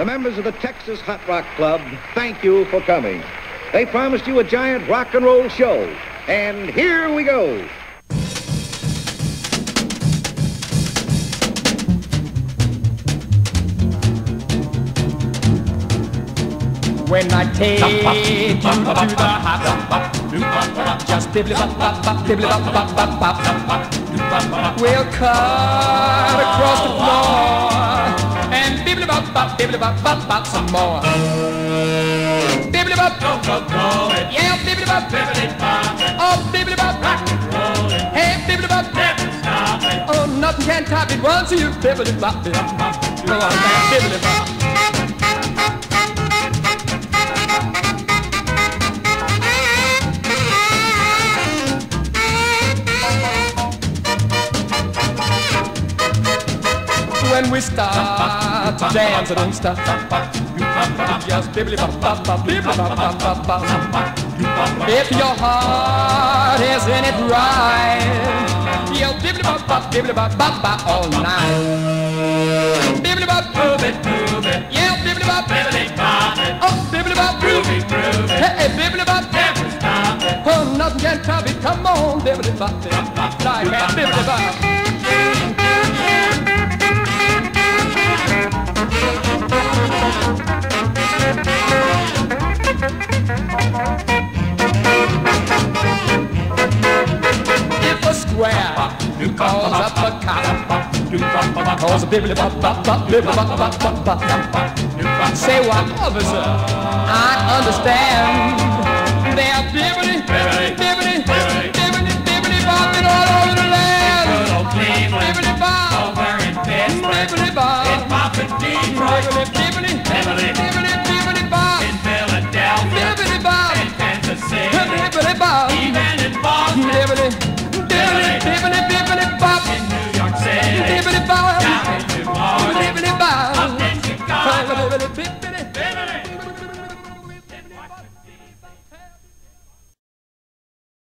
the members of the Texas Hot Rock Club thank you for coming. They promised you a giant rock and roll show, and here we go. When I take you to the hot spot, just bibbly bop bop bop, bibbly bop bop bop bop. We'll cut bop bibbly bop bop bop some more. Bibbly bop, go go go, yeah, bibbly bop, bibbly bop, oh bibbly bop, rock and roll, hey bibbly bop, never stop. Oh nothing can top it once you bibbly bop, bibbly bop, go on now, bibbly bop. When we start to dance, don't stop. Just bibbly bop bop bop, bibbly bop bop bop bop. If your heart is in it right, you'll bibbly bop bop, bibbly bop bop bop all night. Bibbly bop, move it, move it. Yeah, bibbly bop, bibbly bop it. Oh, bibbly bop, groovy, groovy. Hey, bibbly bop, never stop it. Oh, nothing can top it. Come on, bibbly bop it. Like that, bibbly bop. calls up a cop. Calls a bibbly bop bop bop bibbly bop bop bop bop. Say what, officer? I understand. They're bibbly, bibbly, bibbly, bibbly, bibbly, bibbly bopping all over the land. Bibbly bop, bibbly bop, it's popping Detroit. bop bibbly, bibbly, bibbly bop in Philadelphia, bibbly bop in Kansas City, bibbly bop.